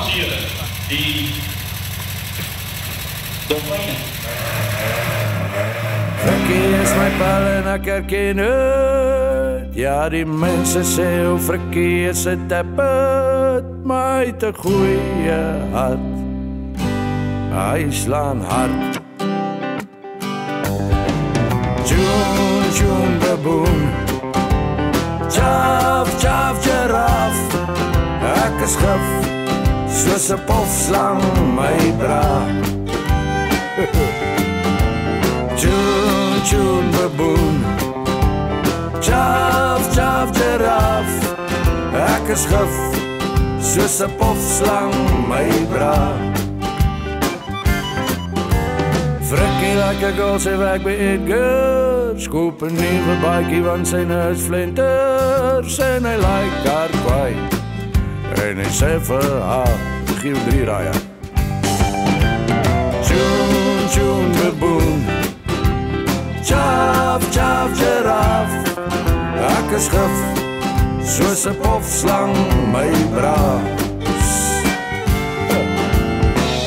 dames en heren, die dolfijnen. Frikkie is my bal en ek herken het. Ja, die mense sê hoe Frikkie is 'n tappet, maar hy het 'n goeie hart. Hy slaan hard. June, June, baboon. Chav, chav, giraffe. Ek is gif, soos 'n pofslang my bra. June, June, baboon. Chav, chav, giraffe. Ek is gif, soos 'n pofslang my bra. Frikkie like a girl sê weg by Edgar Skoop een nieuwe baakie want sy is flinters En hy like haar haar Geef drie raaie Tjoen, tjoen, baboon Tjaf, tjaf, giraffe Ek is gif Soos een pofslang my braas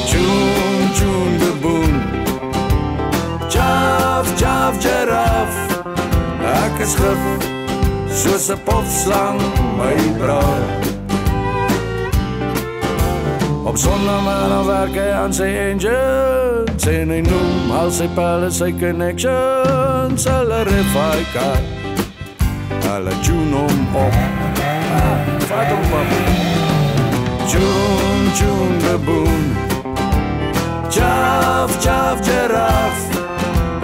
Tjoen, tjoen, baboon Chav, chav, giraffe Ek is gif Soos 'n pofslang my braai Op dan werk hy aan sy engines. En hy noem al sy pelle sy connections. Hulle riff hy kan Hulle tune hom op. Ah, Vat hom op Tune, tune, baboon Chav, chav, giraffe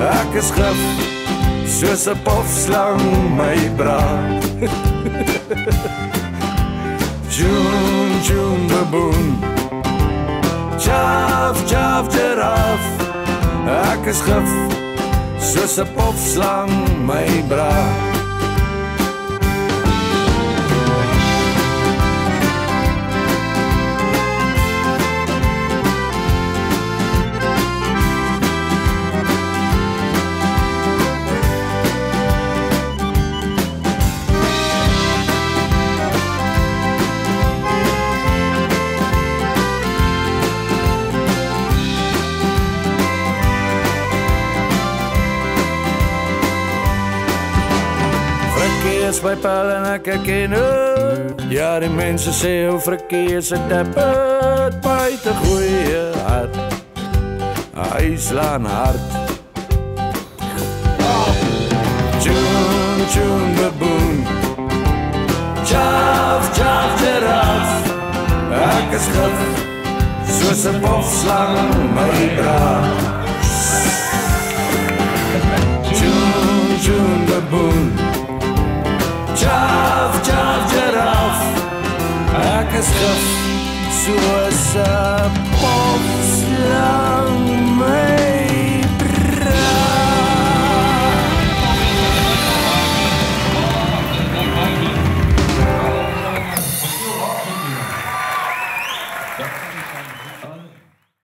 Ek is gif soos 'n pofslang my braai. June, June, baboon. Ek is gif soos 'n pofslang my braai. Is my pel en ek herken het. Ja, die mense sê hoe Frikkie is 'n tappet, maar hy het 'n goeie hart. Hy slaan hard. Tjoen, tjoen, baboon. Chav, chav, giraffe. Ek is gif, soos 'n pofslang my braas. Tjoen, tjoen, baboon. Gif Soos 'n pop slang my